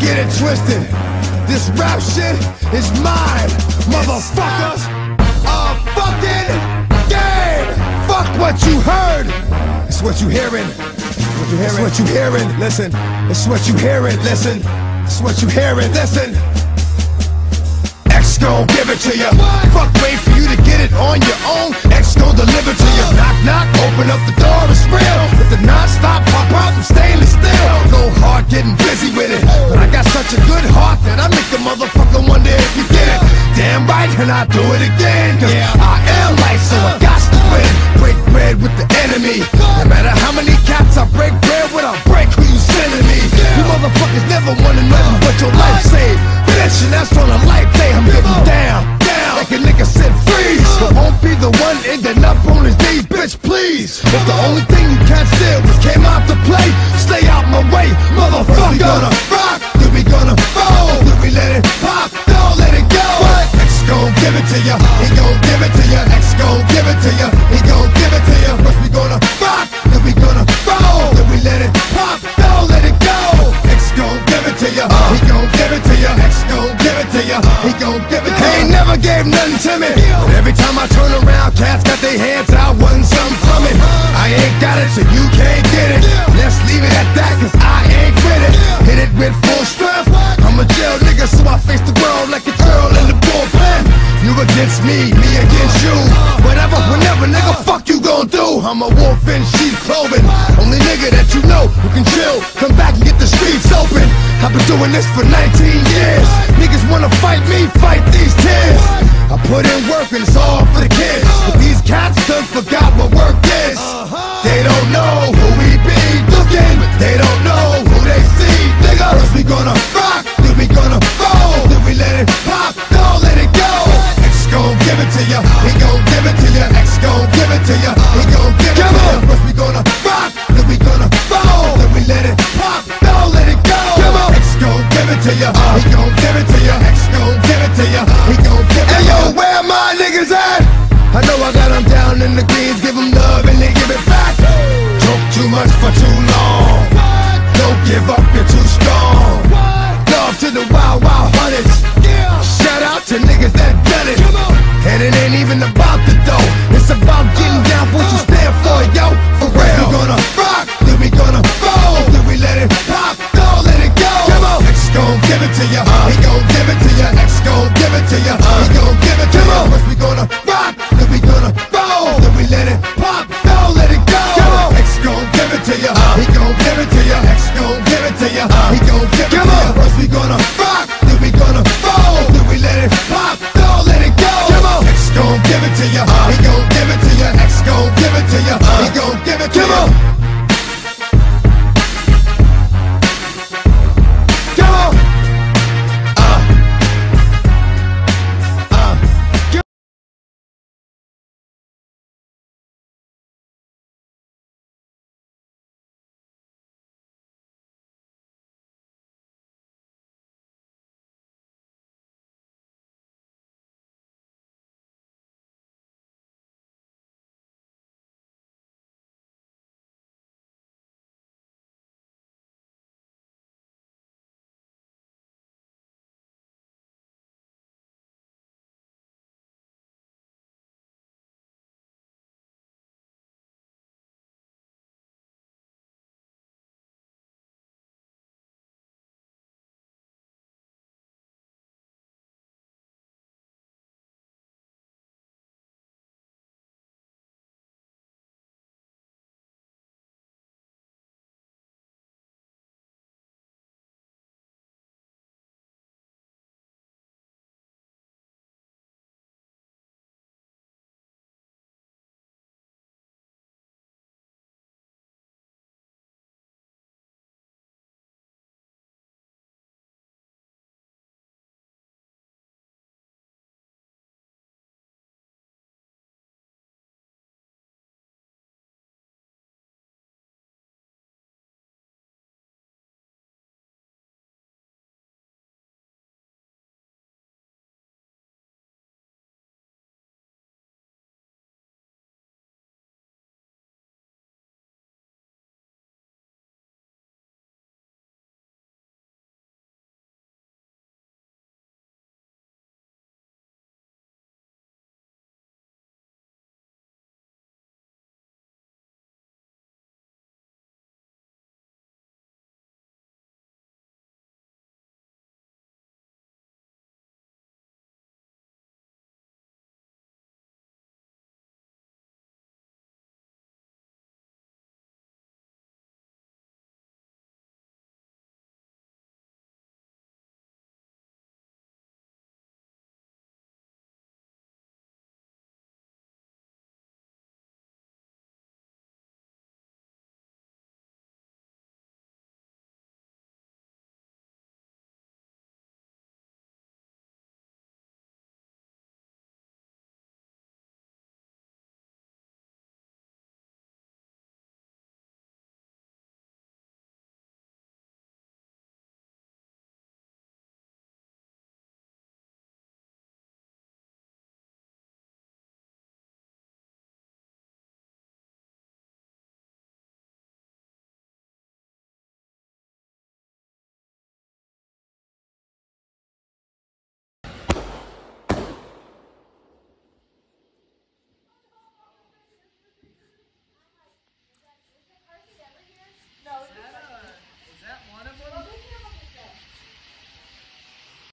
get it twisted. This rap shit is mine, motherfuckers. A fucking game. Fuck what you heard. It's what you hearing. What you hearing? It's what you hearing. Listen. It's what you hearing. Listen. It's what you hearing. Listen. X gon' give it to you. Fuck, wait for you to get it on your own. X gon' deliver to you. Knock, knock, open up the Right, and I do it again. Cause I am life, so I got to win. Break bread with the enemy. No matter how many cats I break bread with, I break who you sending me. You motherfuckers never wanted nothing but your life saved. Bitch, and that's on a life day. I'm getting down, down. Like a nigga said freeze. But won't be the one ending up on his knees, bitch, please. If the only thing you can't steal was came out to play, stay out my way, motherfucker. Me, against you. Whatever, whenever, nigga, fuck you gon' do. I'm a wolf in sheep's clothing. Only nigga that you know who can chill. Come back and get the streets open. I've been doing this for 19 years. Niggas wanna fight me, fight these tears. I put in work and it's all give up, you're too strong. Love to the wild, wild hunters. Shout out to niggas that done it. And it ain't even about